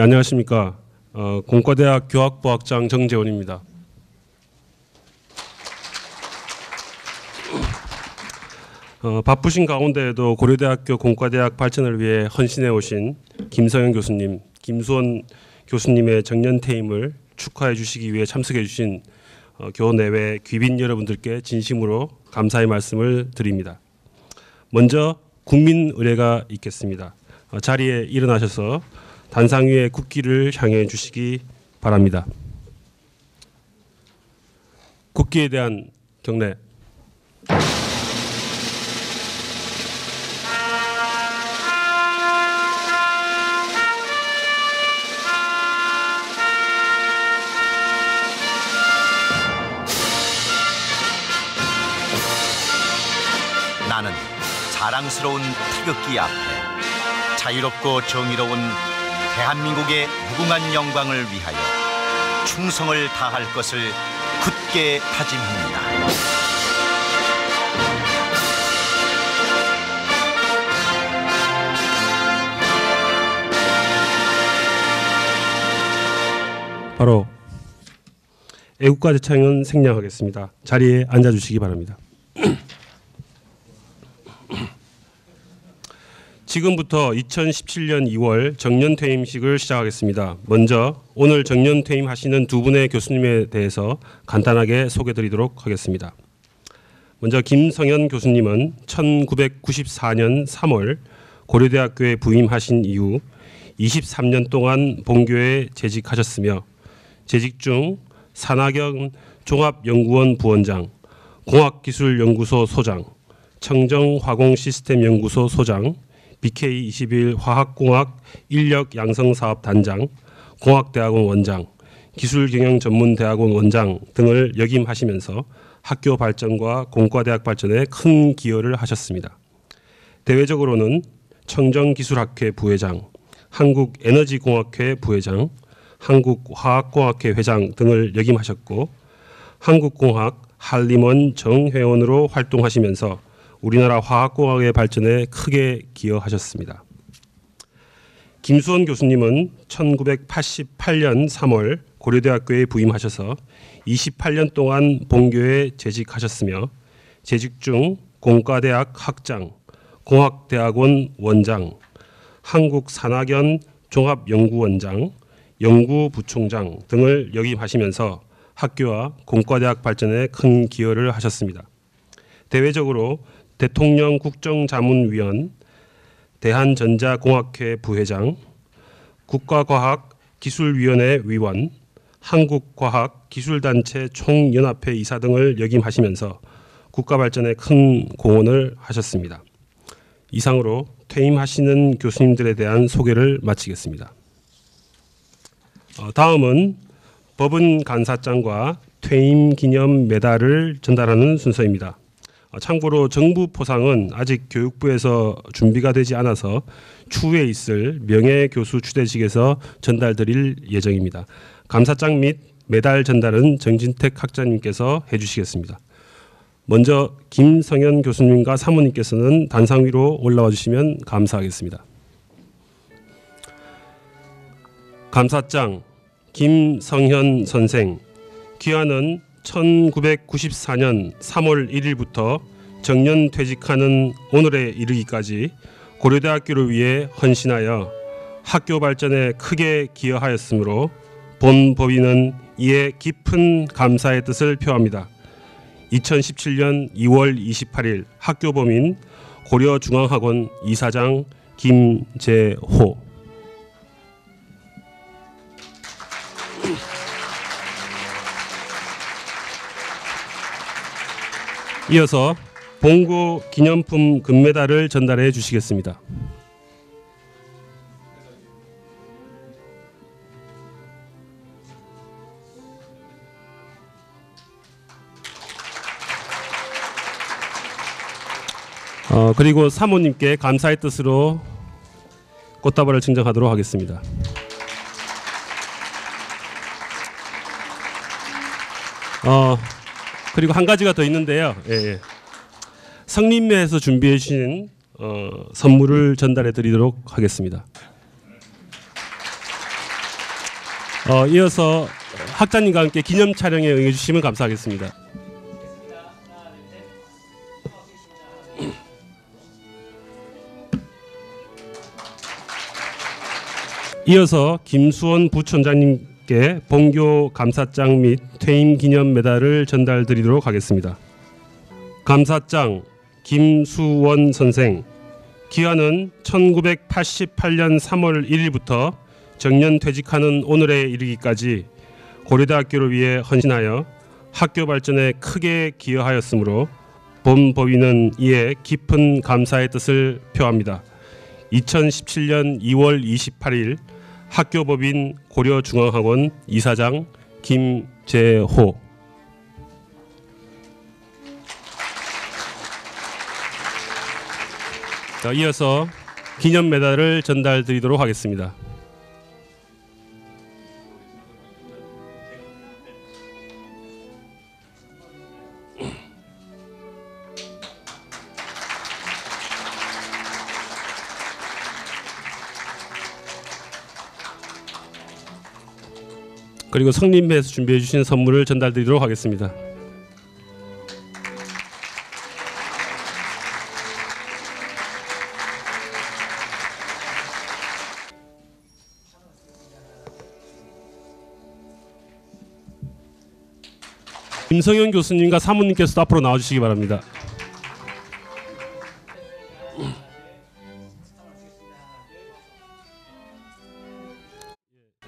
예, 안녕하십니까. 어, 공과대학 교학부학장 정재원입니다. 어, 바쁘신 가운데에도 고려대학교 공과대학 발전을 위해 헌신해 오신 김성현 교수님, 김수원 교수님의 정년 퇴임을 축하해 주시기 위해 참석해 주신 어, 교 내외 귀빈 여러분들께 진심으로 감사의 말씀을 드립니다. 먼저 국민 의례가 있겠습니다. 어, 자리에 일어나셔서 단상 위에 국기를 향해 주시기 바랍니다. 국기에 대한 경례. 나는 자랑스러운 태극기 앞에 자유롭고 정의로운 대한민국의 무궁한 영광을 위하여 충성을 다할 것을 굳게 다짐합니다. 바로 애국가 대창은 생략하겠습니다. 자리에 앉아 주시기 바랍니다. 지금부터 2017년 2월 정년 퇴임식을 시작하겠습니다. 먼저 오늘 정년 퇴임하시는 두 분의 교수님에 대해서 간단하게 소개드리도록 하겠습니다. 먼저 김성현 교수님은 1994년 3월 고려대학교에 부임하신 이후 23년 동안 본교에 재직하셨으며 재직 중 산하경 종합연구원 부원장, 공학기술연구소 소장, 청정화공시스템연구소 소장, BK21 화학공학 인력 양성사업 단장, 공학대학원 원장, 기술경영전문대학원 원장 등을 역임하시면서 학교 발전과 공과대학 발전에 큰 기여를 하셨습니다. 대외적으로는 청정기술학회 부회장, 한국에너지공학회 부회장, 한국화학공학회 회장 등을 역임하셨고 한국공학 한림원 정회원으로 활동하시면서 우리나라 화학공학의 발전에 크게 기여하셨습니다. 김수원 교수님은 1988년 3월 고려대학교에 부임하셔서 28년 동안 본교에 재직하셨으며 재직 중 공과대학 학장, 공학대학원 원장, 한국산학연 종합연구원장, 연구부총장 등을 역임하시면서 학교와 공과대학 발전에 큰 기여를 하셨습니다. 대외적으로 대통령 국정자문위원, 대한전자공학회 부회장, 국가과학기술위원회 위원, 한국과학기술단체 총연합회 이사 등을 역임하시면서 국가 발전에 큰 공헌을 하셨습니다. 이상으로 퇴임하시는 교수님들에 대한 소개를 마치겠습니다. 어, 다음은 법은 간사장과 퇴임 기념 메달을 전달하는 순서입니다. 어, 참고로 정부 포상은 아직 교육부에서 준비가 되지 않아서 추후에 있을 명예 교수 추대식에서 전달드릴 예정입니다. 감사장 및 메달 전달은 정진택 학자님께서 해주시겠습니다. 먼저 김성현 교수님과 사모님께서는 단상 위로 올라와 주시면 감사하겠습니다. 감사장 김성현 선생 귀하는 1994년 3월 1일부터 정년 퇴직하는 오늘에 이르기까지 고려대학교를 위해 헌신하여 학교 발전에 크게 기여하였으므로 본 법인은 이에 깊은 감사의 뜻을 표합니다. 2017년 2월 28일 학교 범인 고려중앙학원 이사장 김재호 이어서 봉구 기념품 금메달을 전달해 주시겠습니다. 어, 그리고 사모님께 감사의 뜻으로 꽃다발을 증정하도록 하겠습니다. 어, 그리고 한 가지가 더 있는데요. 예, 예. 성림매에서 준비해 주신 어, 선물을 전달해 드리도록 하겠습니다. 어, 이어서 학자님과 함께 기념 촬영에 응해 주시면 감사하겠습니다. 이어서 김수원 부총장님 께 본교 감사장 및 퇴임 기념 메달을 전달드리도록 하겠습니다. 감사장 김수원 선생 기한은 1988년 3월 1일부터 정년 퇴직하는 오늘에 이르기까지 고려대학교를 위해 헌신하여 학교 발전에 크게 기여하였으므로 본 법인은 이에 깊은 감사의 뜻을 표합니다. 2017년 2월 28일 학교법인 고려중앙학원 이사장 김재호 자, 이어서 기념 메달을 전달드리도록 하겠습니다. 그리고 성림배에서 준비해 주신 선물을 전달드리도록 하겠습니다. 김성현 교수님과 사모님께서도 앞으로 나와주시기 바랍니다.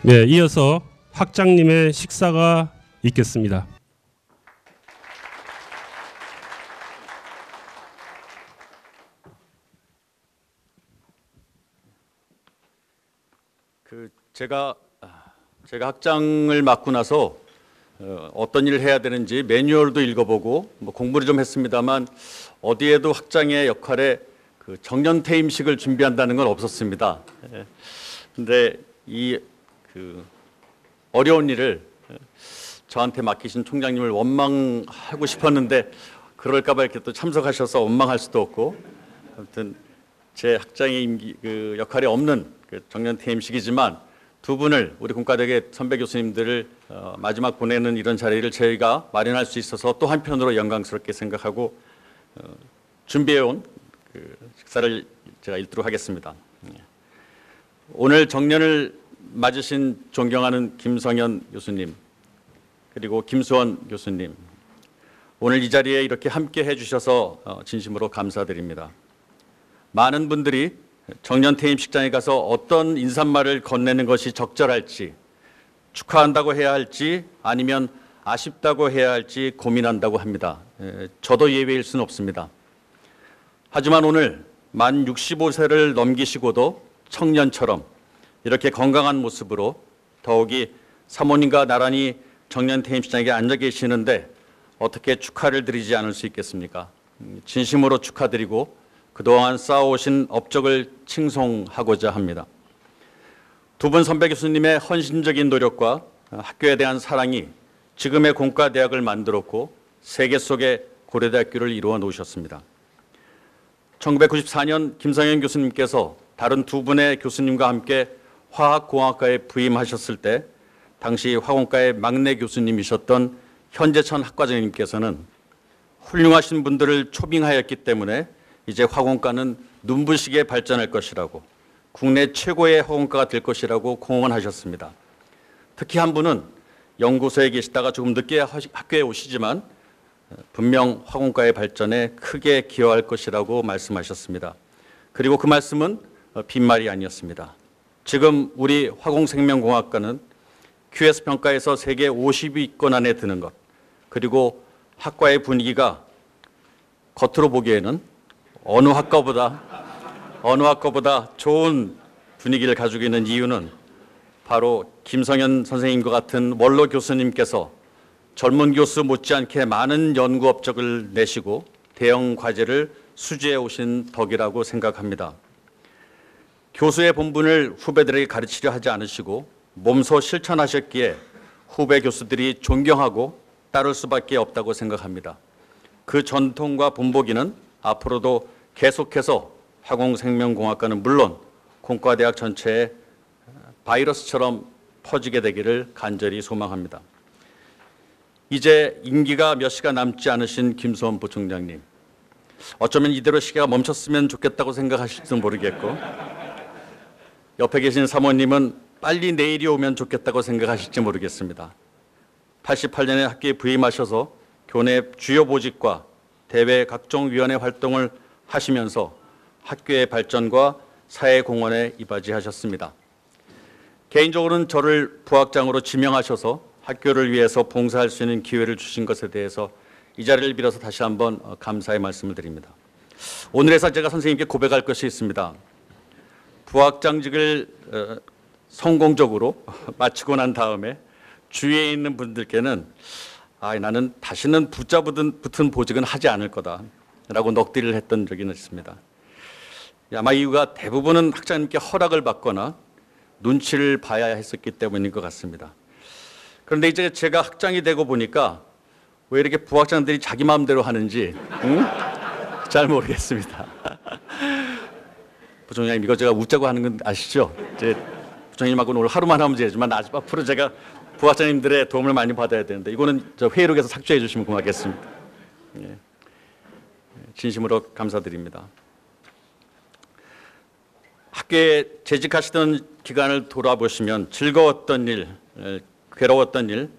네, 이어서 학장님의 식사가 있겠습니다. 그 제가 아, 제가 학장을 맡고 나서 어, 어떤 일을 해야 되는지 매뉴얼도 읽어보고 뭐 공부를 좀 했습니다만 어디에도 학장의 역할에 그 정년 퇴임식을 준비한다는 건 없었습니다. 예. 근데 이 그 어려운 일을 저한테 맡기신 총장님을 원망하고 싶었는데 그럴까봐 이렇게 또 참석하셔서 원망할 수도 없고 아무튼 제 학장의 임기 그 역할이 없는 그 정년 퇴임식이지만 두 분을 우리 공과대学선배 교수님들을 어, 마지막 보내는 이런 자리를 저희가 마련할 수 있어서 또 한편으로 영광스럽게 생각하고 어, 준비해온 그 식사를 제가 읽도록 하겠습니다. 예. 오늘 정년을 맞으신 존경하는 김성현 교수님 그리고 김수원 교수님 오늘 이 자리에 이렇게 함께 해주셔서 어, 진심으로 감사드립니다. 많은 분들이 정년 퇴임식장에 가서 어떤 인사말을 건네는 것이 적절할지 축하한다고 해야 할지 아니면 아쉽다고 해야 할지 고민한다고 합니다. 에, 저도 예외일 수는 없습니다. 하지만 오늘 만 65세를 넘기시고도 청년처럼 이렇게 건강한 모습으로 더욱이 사모님과 나란히 정년 퇴임식장에 앉아 계시는데 어떻게 축하를 드리지 않을 수 있겠습니까? 음, 진심으로 축하드리고 그동안 쌓아오신 업적을 칭송하고자 합니다. 두 분 선배 교수님의 헌신적인 노력과 학교에 대한 사랑이 지금의 공과대학을 만들었고 세계 속의 고려대학교를 이루어 놓으셨습니다. 1994년 김성현 교수님께서 다른 두 분의 교수님과 함께 화학공학과에 부임하셨을 때 당시 화공과의 막내 교수님이셨던 현재천 학과장님께서는 훌륭하신 분들을 초빙하였기 때문에 이제 화공과는 눈부시게 발전할 것이라고 국내 최고의 화공과가 될 것이라고 공언하셨습니다. 특히 한 분은 연구소에 계시다가 조금 늦게 학교에 오시지만 분명 화공과의 발전에 크게 기여할 것이라고 말씀하셨습니다. 그리고 그 말씀은 빈말이 아니었습니다. 지금 우리 화공생명공학과는 QS 평가에서 세계 50위권 안에 드는 것 그리고 학과의 분위기가 겉으로 보기에는 어느 학과보다 어느 학과보다 좋은 분위기를 가지고 있는 이유는 바로 김성현 선생님과 같은 원로 교수님께서 젊은 교수 못지않게 많은 연구 업적을 내시고 대형 과제를 수주해 오신 덕이라고 생각합니다. 교수의 본분을 후배들에게 가르치려 하지 않으시고 몸소 실천하셨기에 후배 교수들이 존경하고 따를 수밖에 없다고 생각합니다. 그 전통과 본보기는 앞으로도 계속해서 화공생명공학과는 물론 공과대학 전체에 바이러스처럼 퍼지게 되기를 간절히 소망합니다. 이제 임기가 몇 시간 남지 않으신 김소원 부총장님. 어쩌면 이대로 시계가 멈췄으면 좋겠다고 생각하실지도 모르겠고 옆에 계신 사모님은 빨리 내일이 오면 좋겠다고 생각하실지 모르겠습니다. 88년에 학교에 부임하셔서 교내 주요 보직과 대외 각종 위원회 활동을 하시면서 학교의 발전과 사회 공헌에 이바지하셨습니다. 개인적으로는 저를 부학장으로 지명하셔서 학교를 위해서 봉사할 수 있는 기회를 주신 것에 대해서 이 자리를 빌어서 다시 한번 어, 감사의 말씀을 드립니다. 오늘에서 제가 선생님께 고백할 것이 있습니다. 부학장직을 어, 성공적으로 마치고 난 다음에 주위에 있는 분들께는 아, 나는 다시는 붙잡은 붙은 보직은 하지 않을 거다라고 넋두리를 했던 적이 있습니다. 아마 이유가 대부분은 학장님께 허락을 받거나 눈치를 봐야 했었기 때문인 것 같습니다. 그런데 이제 제가 학장이 되고 보니까 왜 이렇게 부학장들이 자기 마음대로 하는지 응? 잘 모르겠습니다. 부총장님 이거 제가 웃자고 하는 건 아시죠? 이제 부총장님하고는 오늘 하루만 하면 되지만 앞으로 제가 부학장님들의 도움을 많이 받아야 되는데 이거는 저 회의록에서 삭제해 주시면 고맙겠습니다. 예. 진심으로 감사드립니다. 학교에 재직하시던 기간을 돌아보시면 즐거웠던 일, 에, 괴로웠던 일,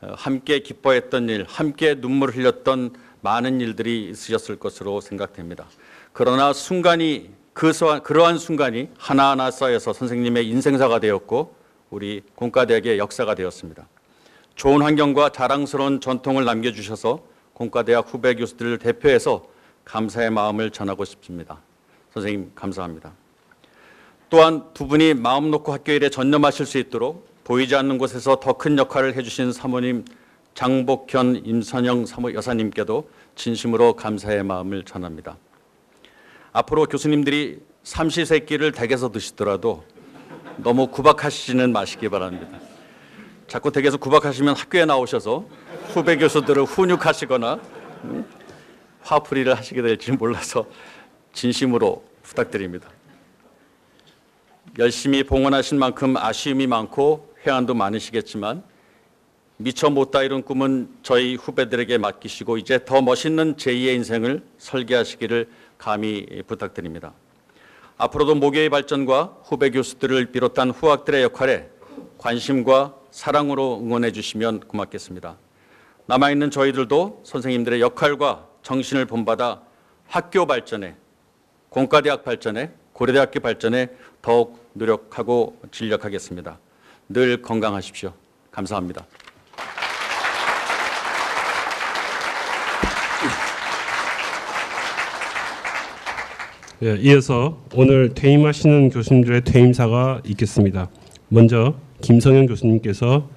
어, 함께 기뻐했던 일, 함께 눈물을 흘렸던 많은 일들이 있으셨을 것으로 생각됩니다. 그러나 순간이 그 소- 그러한 순간이 하나하나 쌓여서 선생님의 인생사가 되었고 우리 공과대학의 역사가 되었습니다. 좋은 환경과 자랑스러운 전통을 남겨주셔서 공과대학 후배 교수들을 대표해서 감사의 마음을 전하고 싶습니다. 선생님 감사합니다. 또한 두 분이 마음 놓고 학교 일에 전념하실 수 있도록 보이지 않는 곳에서 더 큰 역할을 해주신 사모님 장복현, 임선영 사모 여사님께도 진심으로 감사의 마음을 전합니다. 앞으로 교수님들이 삼시세끼를 댁에서 드시더라도 너무 구박하시지는 마시기 바랍니다. 자꾸 댁에서 구박하시면 학교에 나오셔서 후배 교수들을 훈육하시거나 음, 화풀이를 하시게 될지 몰라서 진심으로 부탁드립니다. 열심히 봉헌하신 만큼 아쉬움이 많고 회한도 많으시겠지만 미처 못다 이룬 꿈은 저희 후배들에게 맡기시고 이제 더 멋있는 제2의 인생을 설계하시기를 감히 부탁드립니다. 앞으로도 모교의 발전과 후배 교수들을 비롯한 후학들의 역할에 관심과 사랑으로 응원해 주시면 고맙겠습니다. 남아있는 저희들도 선생님들의 역할과 정신을 본받아 학교 발전에 공과대학 발전에 고려대학교 발전에 더욱 노력하고 진력하겠습니다. 늘 건강하십시오. 감사합니다. 예, 이어서 오늘 퇴임하시는 교수님들의 퇴임사가 있겠습니다. 먼저 김성현 교수님께서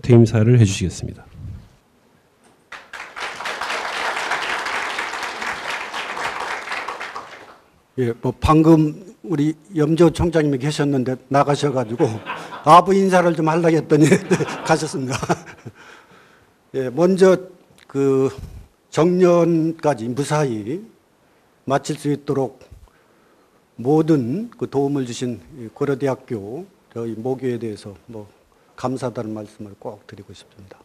퇴임사를 해주시겠습니다. 예, 뭐 방금 우리 염조 총장님이 계셨는데 나가셔가지고 아부 인사를 좀 하려고 했더니 가셨습니다. 예, 먼저 그 정년까지 무사히 마칠 수 있도록 모든 그 도움을 주신 이 고려대학교 저희 모교에 대해서 뭐 감사하다는 말씀을 꼭 드리고 싶습니다.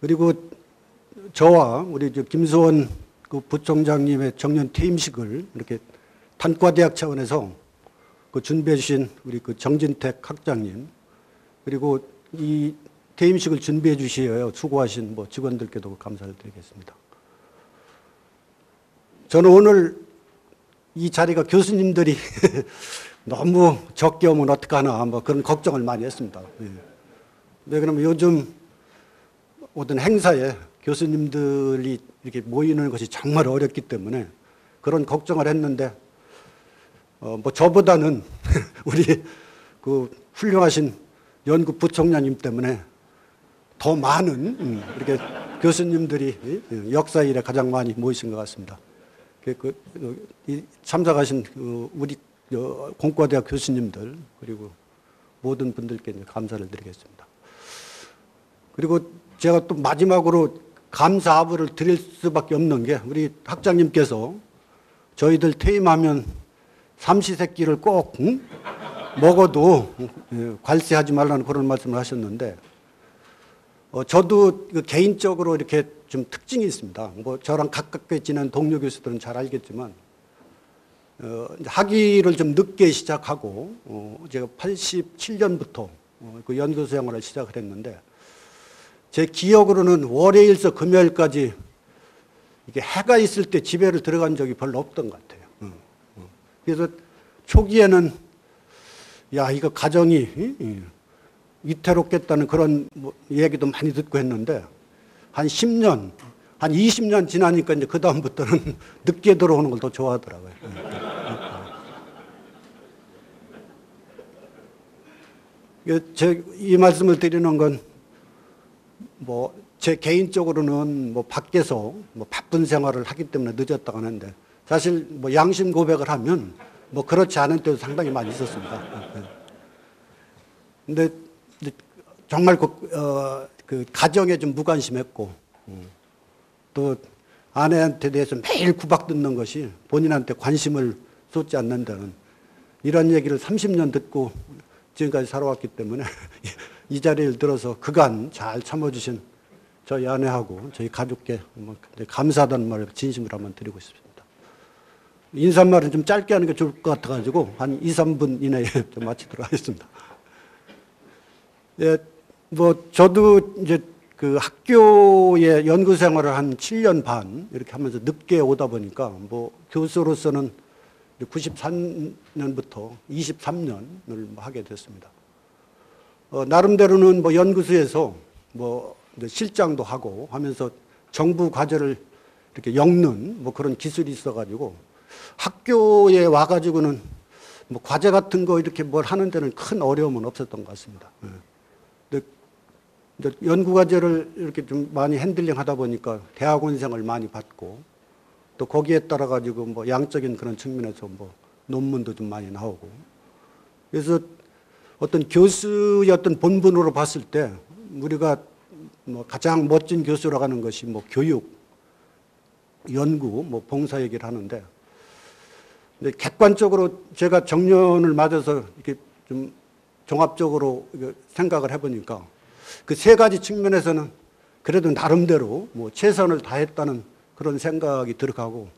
그리고 저와 우리 저 김소원 그 부총장님의 정년 퇴임식을 이렇게 단과대학 차원에서 그 준비해 주신 우리 그 정진택 학장님 그리고 이 퇴임식을 준비해 주시어 수고하신 뭐 직원들께도 감사를 드리겠습니다. 저는 오늘 이 자리가 교수님들이 너무 적게 오면 어떡하나 뭐 그런 걱정을 많이 했습니다. 예. 왜 그러면 요즘 어떤 행사에 교수님들이 이렇게 모이는 것이 정말 어렵기 때문에 그런 걱정을 했는데 어, 뭐 저보다는 우리 그 훌륭하신 연구 부총장님 때문에 더 많은 음, 이렇게 교수님들이 이 역사 일에 가장 많이 모이신 것 같습니다. 그, 그, 그, 이 참석하신 그 우리 어, 공과대학 교수님들 그리고 모든 분들께 감사를 드리겠습니다. 그리고 제가 또 마지막으로 감사합을 드릴 수밖에 없는 게 우리 학장님께서 저희들 퇴임하면 삼시세끼를 꼭 응? 먹어도 예, 관세하지 말라는 그런 말씀을 하셨는데 어, 저도 그 개인적으로 이렇게 좀 특징이 있습니다. 뭐 저랑 가깝게 지낸 동료 교수들은 잘 알겠지만 어, 학위를 좀 늦게 시작하고 어, 제가 87년부터 어, 그 연구소 생활을 시작을 했는데 제 기억으로는 월요일서 금요일까지 이게 해가 있을 때 집에를 들어간 적이 별로 없던 것 같아요. 그래서 초기에는 야 이거 가정이 이- 이 위태롭겠다는 그런 뭐 얘기도 많이 듣고 했는데 한 10년, 한 20년 지나니까 이제 그 다음부터는 늦게 들어오는 걸 더 좋아하더라고요. 제이 말씀을 드리는 건 뭐 제 개인적으로는 뭐 밖에서 뭐 바쁜 생활을 하기 때문에 늦었다고 하는데 사실 뭐 양심 고백을 하면 뭐 그렇지 않은 때도 상당히 많이 있었습니다. 근데 이제 정말 그, 어, 그 가정에 좀 무관심했고 음, 또 아내한테 대해서 매일 구박 듣는 것이 본인한테 관심을 쏟지 않는다는 이런 얘기를 30년 듣고 지금까지 살아왔기 때문에 이 자리를 들어서 그간 잘 참아주신 저희 아내하고 저희 가족께 뭐 감사하다는 말을 진심으로 한번 드리고 싶습니다. 인사말은 좀 짧게 하는 게 좋을 것 같아가지고 한 2, 3분 이내에 좀 마치도록 하겠습니다. 예, 뭐 저도 이제 그 학교에 연구 생활을 한 7년 반 이렇게 하면서 늦게 오다 보니까 뭐 교수로서는 93년부터 23년을 하게 됐습니다. 어, 나름대로는 뭐 연구소에서 뭐 실장도 하고 하면서 정부 과제를 이렇게 엮는 뭐 그런 기술이 있어가지고 학교에 와가지고는 뭐 과제 같은 거 이렇게 뭘 하는 데는 큰 어려움은 없었던 것 같습니다. 예. 근데 이제 연구 과제를 이렇게 좀 많이 핸들링 하다 보니까 대학원생을 많이 받고 또 거기에 따라 가지고 뭐 양적인 그런 측면에서 뭐 논문도 좀 많이 나오고. 그래서 어떤 교수의 어떤 본분으로 봤을 때 우리가 뭐 가장 멋진 교수라고 하는 것이 뭐 교육, 연구, 뭐 봉사 얘기를 하는데 근데 객관적으로 제가 정년을 맞아서 이렇게 좀 종합적으로 생각을 해보니까 그 세 가지 측면에서는 그래도 나름대로 뭐 최선을 다했다는 그런 생각이 들어가고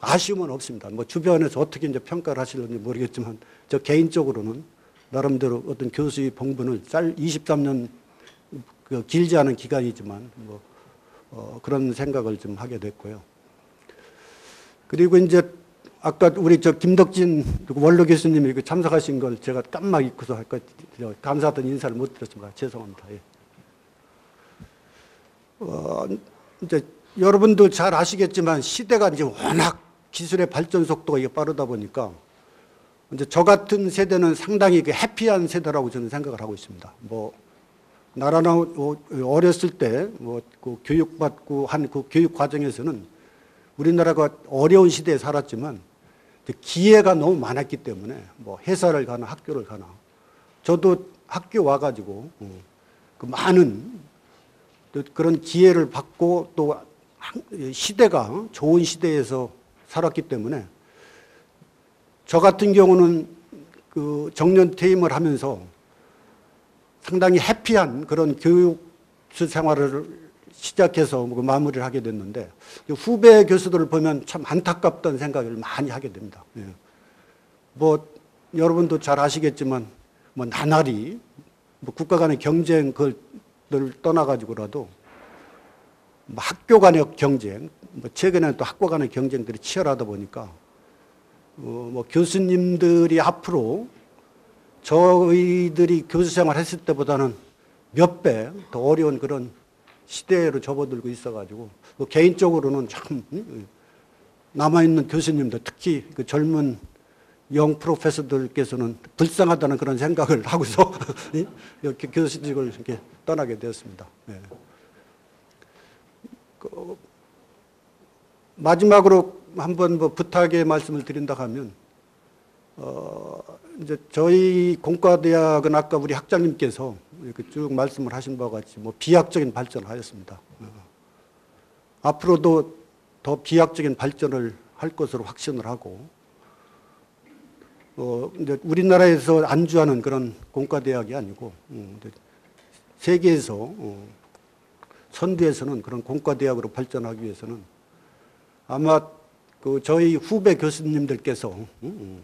아쉬움은 없습니다. 뭐 주변에서 어떻게 이제 평가를 하실는지 모르겠지만 저 개인적으로는 나름대로 어떤 교수의 봉분을 쌀 23년 그 길지 않은 기간이지만 뭐 어, 그런 생각을 좀 하게 됐고요. 그리고 이제 아까 우리 저 김덕진 원로 교수님이 그 참석하신 걸 제가 깜막 잊고서 감사하던 인사를 못 드렸습니다. 죄송합니다. 예. 어, 이제 여러분도 잘 아시겠지만 시대가 이제 워낙 기술의 발전 속도가 빠르다 보니까 이제 저 같은 세대는 상당히 그 해피한 세대라고 저는 생각을 하고 있습니다. 뭐 나라나 어렸을 때 뭐 그 교육받고 한 그 교육 과정에서는 우리나라가 어려운 시대에 살았지만 기회가 너무 많았기 때문에 뭐 회사를 가나 학교를 가나 저도 학교 와가지고 어, 그 많은 또 그런 기회를 받고 또 시대가 좋은 시대에서 살았기 때문에 저 같은 경우는 그 정년 퇴임을 하면서 상당히 해피한 그런 교육 생활을 시작해서 그 마무리를 하게 됐는데 후배 교수들을 보면 참 안타깝다는 생각을 많이 하게 됩니다. 예. 뭐 여러분도 잘 아시겠지만 뭐 나날이 뭐 국가 간의 경쟁 그 걸 떠나가지고라도 뭐 학교 간의 경쟁, 뭐 최근에는 또 학과 간의 경쟁들이 치열하다 보니까 어, 뭐 교수님들이 앞으로 저희들이 교수 생활 했을 때보다는 몇 배 더 어려운 그런 시대로 접어들고 있어가지고 뭐 개인적으로는 참 남아있는 교수님들 특히 그 젊은 영 프로페서들께서는 불쌍하다는 그런 생각을 하고서 이렇게 교수직을 이렇게 떠나게 되었습니다. 네. 그 마지막으로 한번 뭐 부탁의 말씀을 드린다 하면 어 이제 저희 공과대학은 아까 우리 학장님께서 이렇게 쭉 말씀을 하신 바와 같이 뭐 비약적인 발전을 하였습니다. 어. 앞으로도 더 비약적인 발전을 할 것으로 확신을 하고 어, 근데 우리나라에서 안주하는 그런 공과대학이 아니고, 음, 세계에서, 어, 선두에서는 그런 공과대학으로 발전하기 위해서는 아마 그 저희 후배 교수님들께서, 음, 음,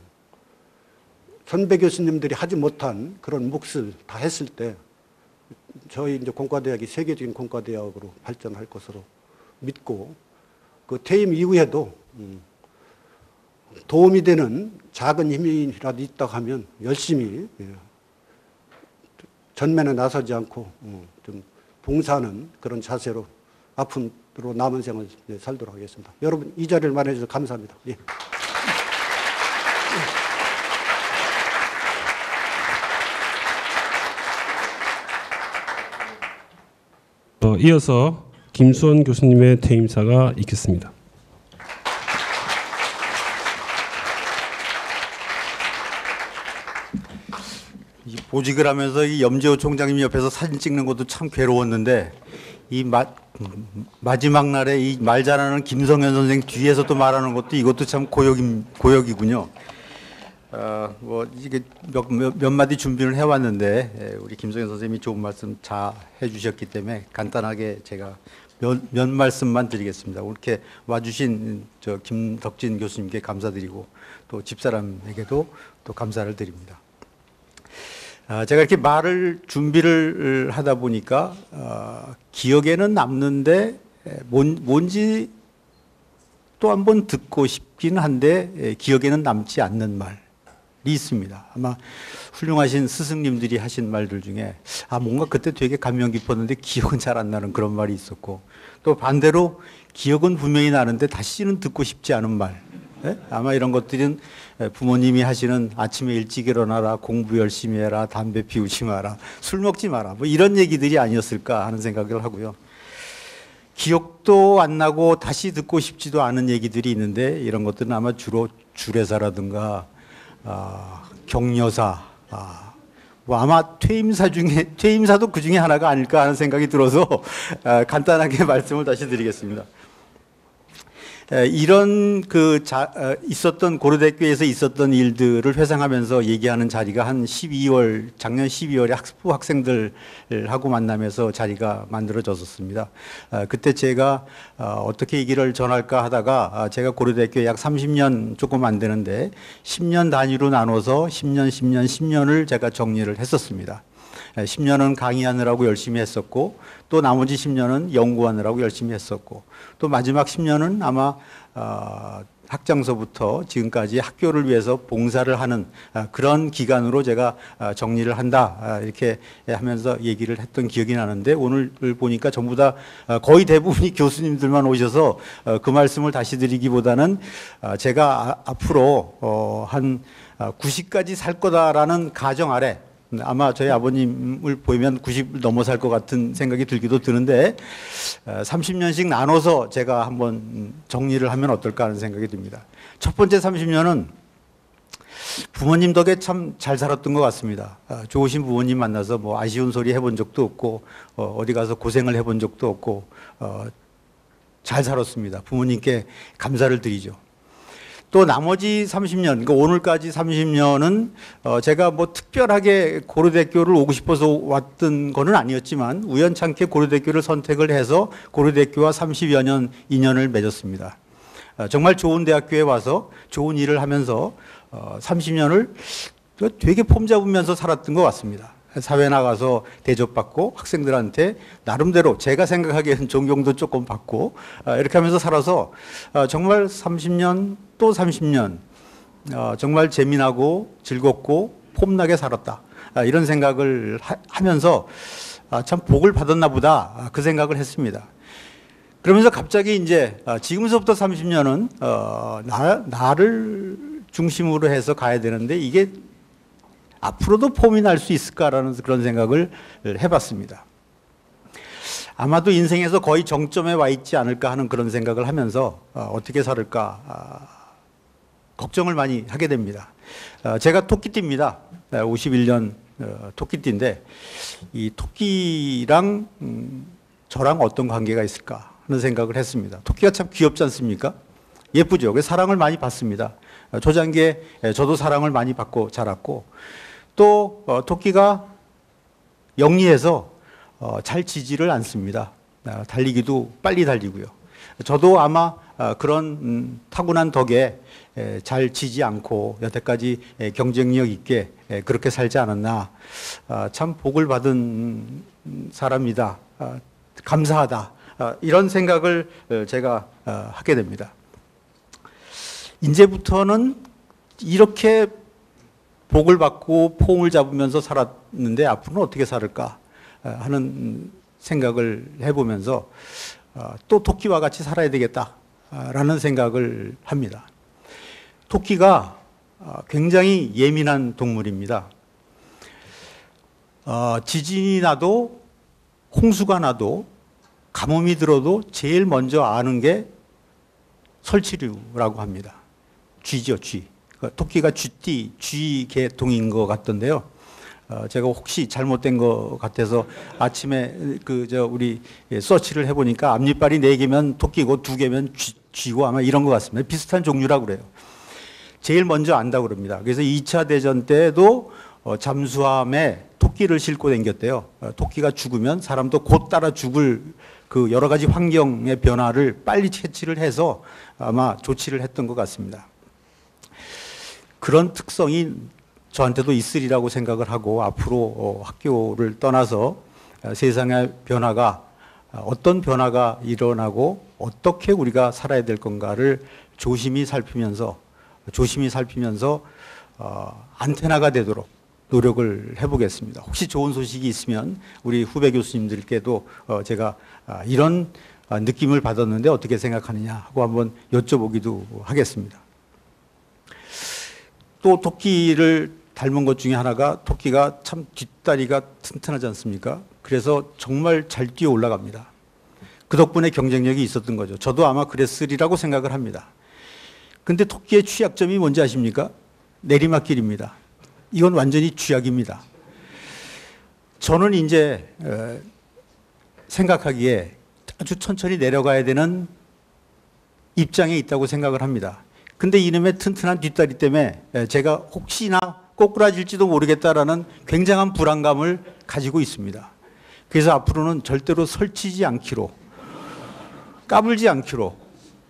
선배 교수님들이 하지 못한 그런 몫을 다 했을 때 저희 이제 공과대학이 세계적인 공과대학으로 발전할 것으로 믿고 그 퇴임 이후에도 음, 도움이 되는 작은 힘이라도 있다 하면 열심히 예, 전면에 나서지 않고 어, 좀 봉사하는 그런 자세로 앞으로 남은 생을 예, 살도록 하겠습니다. 여러분 이 자리를 마련해 주셔서 감사합니다. 예. 어, 이어서 김수원 교수님의 퇴임사가 있겠습니다. 이 보직을 하면서 이 염재호 총장님 옆에서 사진 찍는 것도 참 괴로웠는데 이 마, 마지막 날에 이 말 잘하는 김성현 선생 뒤에서 또 말하는 것도 이것도 참 고역 고역이군요. 어, 뭐 이게 몇, 몇, 몇 마디 준비를 해왔는데 예, 우리 김성현 선생님이 좋은 말씀 잘 해주셨기 때문에 간단하게 제가 몇, 몇 말씀만 드리겠습니다. 이렇게 와주신 저 김덕진 교수님께 감사드리고 또 집사람에게도 또 감사를 드립니다. 아, 제가 이렇게 말을 준비를 하다 보니까 어, 기억에는 남는데 뭔지 또 한 번 듣고 싶긴 한데 에, 기억에는 남지 않는 말이 있습니다. 아마 훌륭하신 스승님들이 하신 말들 중에 아 뭔가 그때 되게 감명 깊었는데 기억은 잘 안 나는 그런 말이 있었고 또 반대로 기억은 분명히 나는데 다시는 듣고 싶지 않은 말 예? 아마 이런 것들은 부모님이 하시는 아침에 일찍 일어나라, 공부 열심히 해라, 담배 피우지 마라, 술 먹지 마라, 뭐 이런 얘기들이 아니었을까 하는 생각을 하고요. 기억도 안 나고 다시 듣고 싶지도 않은 얘기들이 있는데 이런 것들은 아마 주로 주례사라든가 아, 격려사, 아, 뭐 아마 퇴임사 중에 퇴임사도 그 중에 하나가 아닐까 하는 생각이 들어서 아, 간단하게 말씀을 다시 드리겠습니다. 에, 이런 그 자, 어, 있었던 고려대교에서 있었던 일들을 회상하면서 얘기하는 자리가 한 12월 작년 12월에 학부 학생들하고 만나면서 자리가 만들어졌었습니다. 어, 그때 제가 어, 어떻게 이 길을 전할까 하다가 아, 제가 고려대교 약 30년 조금 안 되는데 10년 단위로 나눠서 10년, 10년, 10년을 제가 정리를 했었습니다. 10년은 강의하느라고 열심히 했었고 또 나머지 10년은 연구하느라고 열심히 했었고 또 마지막 10년은 아마 어, 학장서부터 지금까지 학교를 위해서 봉사를 하는 아, 그런 기간으로 제가 아, 정리를 한다 아, 이렇게 하면서 얘기를 했던 기억이 나는데 오늘 보니까 전부 다 아, 거의 대부분이 교수님들만 오셔서 어, 그 말씀을 다시 드리기보다는 아, 제가 아- 앞으로 어, 한 90까지 살 거다라는 가정 아래 아마 저희 아버님을 보면 90을 넘어 살것 같은 생각이 들기도 드는데 30년씩 나눠서 제가 한번 정리를 하면 어떨까 하는 생각이 듭니다. 첫 번째 30년은 부모님 덕에 참 잘 살았던 것 같습니다. 아, 좋으신 부모님 만나서 뭐 아쉬운 소리 해본 적도 없고 어, 디 가서 고생을 해본 적도 없고 어, 잘 살았습니다. 부모님께 감사를 드리죠. 또 나머지 30년, 그러니까 오늘까지 30년은 어 제가 뭐 특별하게 고려대교를 오고 싶어서 왔던 거는 아니었지만 우연찮게 고려대교를 선택을 해서 고려대교와 30여 년 인연을 맺었습니다. 어 정말 좋은 대학교에 와서 좋은 일을 하면서 어 30년을 되게 폼 잡으면서 살았던 것 같습니다. 사회 나가서 대접받고 학생들한테 나름대로 제가 생각하기에는 존경도 조금 받고 아, 이렇게 하면서 살아서 아, 정말 30년 또 30년 어, 정말 재미나고 즐겁고 폼나게 살았다 아, 이런 생각을 하면서 참 복을 받았나 보다 그 생각을 했습니다. 그러면서 갑자기 이제 지금서부터 30년은 어, 나, 나를 중심으로 해서 가야 되는데 이게 앞으로도 폼이 날 수 있을까라는 그런 생각을 해봤습니다. 아마도 인생에서 거의 정점에 와 있지 않을까 하는 그런 생각을 하면서 어, 떻게 살을까 아, 걱정을 많이 하게 됩니다. 어, 제가 토끼띠입니다. 51년 어, 토끼띠인데 이 토끼랑 음, 저랑 어떤 관계가 있을까 하는 생각을 했습니다. 토끼가 참 귀엽지 않습니까? 예쁘죠. 사랑을 많이 받습니다. 초장기에 예, 저도 사랑을 많이 받고 자랐고 또 어, 토끼가 영리해서 어, 잘 지지를 않습니다. 아, 달리기도 빨리 달리고요. 저도 아마 아, 그런 음, 타고난 덕에 에, 잘 지지 않고 여태까지 에, 경쟁력 있게 에, 그렇게 살지 않았나. 아, 참 복을 받은 음, 사람이다. 아, 감사하다. 아, 이런 생각을 어, 제가 어, 하게 됩니다. 이제부터는 이렇게 복을 받고 포옹을 잡으면서 살았는데 앞으로는 어떻게 살을까 어, 하는 생각을 해보면서 어, 또 토끼와 같이 살아야 되겠다라는 생각을 합니다. 토끼가 어, 굉장히 예민한 동물입니다. 어, 지진이 나도 홍수가 나도 가뭄이 들어도 제일 먼저 아는 게 설치류라고 합니다. 쥐죠, 쥐. 그 토끼가 쥐띠, 쥐 계통인 것 같던데요. 어, 제가 혹시 잘못된 것 같아서 아침에 그 저 우리 예, 서치를 해보니까 앞니빨이 네 개면 토끼고 두 개면 쥐, 쥐고 아마 이런 것 같습니다. 비슷한 종류라고 그래요. 제일 먼저 안다고 그럽니다. 그래서 2차 대전 때도 어, 잠수함에 토끼를 싣고 다녔대요. 어, 토끼가 죽으면 사람도 곧 따라 죽을 그 여러 가지 환경의 변화를 빨리 채취를 해서 아마 조치를 했던 것 같습니다. 그런 특성이 저한테도 있으리라고 생각을 하고 앞으로 어, 학교를 떠나서 어, 세상의 변화가 어, 어떤 변화가 일어나고 어떻게 우리가 살아야 될 건가를 조심히 살피면서 조심히 살피면서 어, 안테나가 되도록 노력을 해보겠습니다. 혹시 좋은 소식이 있으면 우리 후배 교수님들께도 어, 제가 아, 이런 아, 느낌을 받았는데 어떻게 생각하느냐 하고 한번 여쭤보기도 하겠습니다. 또 토끼를 닮은 것 중에 하나가 토끼가 참 뒷다리가 튼튼하지 않습니까? 그래서 정말 잘 뛰어 올라갑니다. 그 덕분에 경쟁력이 있었던 거죠. 저도 아마 그랬으리라고 생각을 합니다. 근데 토끼의 취약점이 뭔지 아십니까? 내리막길입니다. 이건 완전히 쥐약입니다. 저는 이제 어, 생각하기에 아주 천천히 내려가야 되는 입장에 있다고 생각을 합니다. 근데 이놈의 튼튼한 뒷다리 때문에 에, 제가 혹시나 꼬꾸라질지도 모르겠다라는 굉장한 불안감을 가지고 있습니다. 그래서 앞으로는 절대로 설치지 않기로 까불지 않기로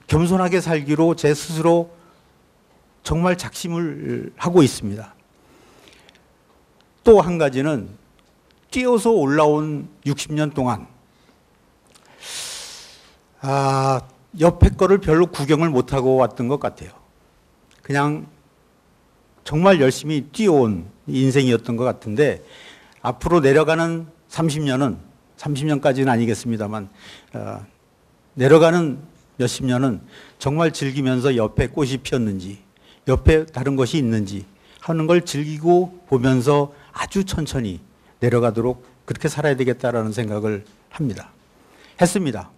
겸손하게 살기로 제 스스로 정말 작심을 하고 있습니다. 또 한 가지는 뛰어서 올라온 60년 동안 아, 옆에 거를 별로 구경을 못하고 왔던 것 같아요. 그냥 정말 열심히 뛰어온 인생이었던 것 같은데 앞으로 내려가는 30년은 30년까지는 아니겠습니다만 어, 내려가는 몇십 년은 정말 즐기면서 옆에 꽃이 피었는지 옆에 다른 것이 있는지 하는 걸 즐기고 보면서 아주 천천히 내려가도록 그렇게 살아야 되겠다라는 생각을 합니다. 했습니다.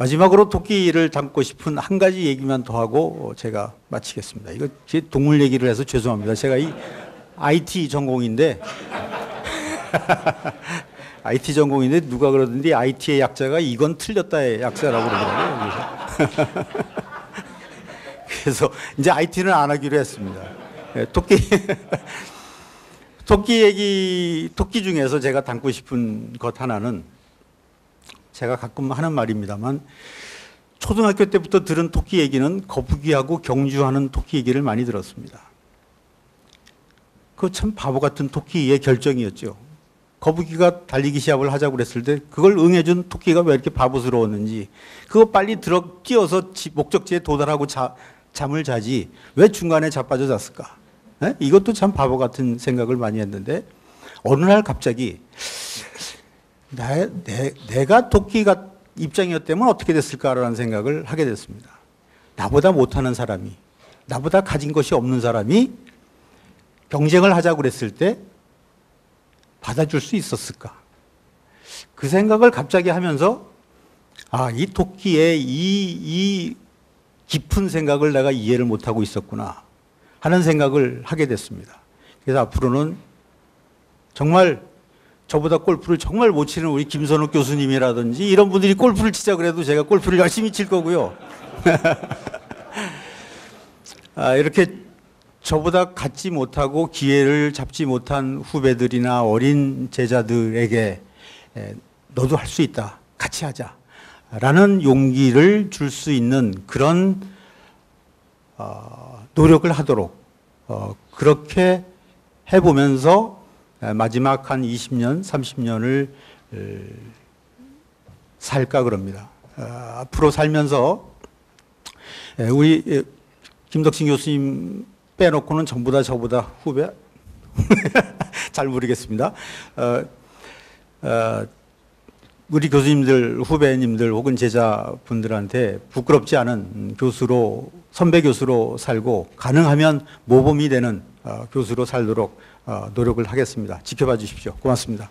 마지막으로 토끼를 담고 싶은 한 가지 얘기만 더 하고 제가 마치겠습니다. 이거 제 동물 얘기를 해서 죄송합니다. 제가 이 IT 전공인데 IT 전공인데 누가 그러던데 IT의 약자가 이건 틀렸다의 약자라고 그러더라고요. 그래서 이제 IT는 안 하기로 했습니다. 예, 토끼 토끼 얘기 토끼 중에서 제가 담고 싶은 것 하나는 제가 가끔 하는 말입니다만 초등학교 때부터 들은 토끼 얘기는 거북이하고 경주하는 토끼 얘기를 많이 들었습니다. 그 참 바보 같은 토끼의 결정이었죠. 거북이가 달리기 시합을 하자고 그랬을 때 그걸 응해준 토끼가 왜 이렇게 바보스러웠는지 그거 빨리 들어 뛰어서 지- 목적지에 도달하고 자, 잠을 자지 왜 중간에 자빠져 잤을까? 에? 이것도 참 바보 같은 생각을 많이 했는데 어느 날 갑자기 나, 내, 내가 토끼가 입장이었다면 어떻게 됐을까라는 생각을 하게 됐습니다. 나보다 못하는 사람이, 나보다 가진 것이 없는 사람이 경쟁을 하자고 그랬을 때 받아줄 수 있었을까? 그 생각을 갑자기 하면서 아, 이 토끼의 이, 이 깊은 생각을 내가 이해를 못하고 있었구나 하는 생각을 하게 됐습니다. 그래서 앞으로는 정말 저보다 골프를 정말 못 치는 우리 김선욱 교수님이라든지 이런 분들이 골프를 치자 그래도 제가 골프를 열심히 칠 거고요. 아, 이렇게 저보다 갖지 못하고 기회를 잡지 못한 후배들이나 어린 제자들에게 에, 너도 할 수 있다. 같이 하자. 라는 용기를 줄 수 있는 그런 어, 노력을 하도록 어, 그렇게 해보면서 에, 마지막 한 20년, 30년을 살까 그럽니다. 어, 앞으로 살면서 에, 우리 에, 김덕신 교수님 빼놓고는 전부 다 저보다 후배 잘 모르겠습니다. 어, 어, 우리 교수님들, 후배님들 혹은 제자분들한테 부끄럽지 않은 교수로 선배 교수로 살고 가능하면 모범이 되는 어, 교수로 살도록 어, 노력을 하겠습니다. 지켜봐 주십시오. 고맙습니다.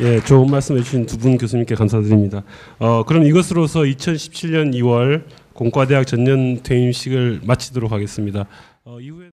예, 좋은 말씀 해주신 두 분 교수님께 감사드립니다. 어, 그럼 이것으로서 2017년 2월 공과대학 전년 퇴임식을 마치도록 하겠습니다. 어, 이후에